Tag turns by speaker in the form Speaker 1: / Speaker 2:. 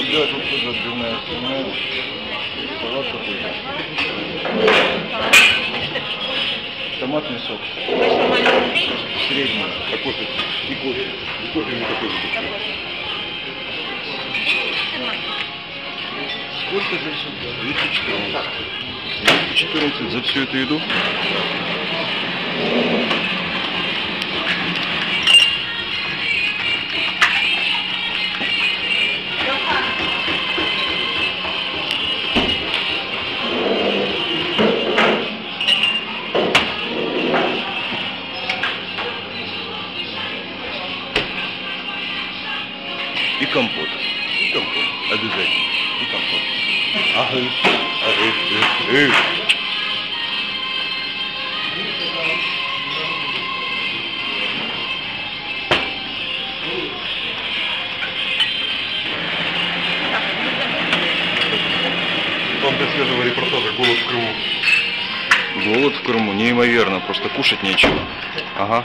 Speaker 1: тебя тут тоже отбивная свиная. Салат какой-то. Томатный сок. Средний.
Speaker 2: А кофе? И кофе. И кофе мне такой.
Speaker 1: Сколько за все? 214. 214 за всю эту еду? И компот.
Speaker 2: И компот.
Speaker 1: Обязательно. И компот.
Speaker 2: Ага. Ага. Для свежего репортажа «Голод в Крыму».
Speaker 1: Голод в Крыму неимоверно, просто кушать нечего. Ага.